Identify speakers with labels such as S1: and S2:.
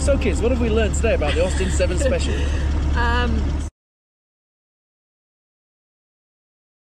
S1: So, kids, what have we learned today about the Austin 7 Special?
S2: Um,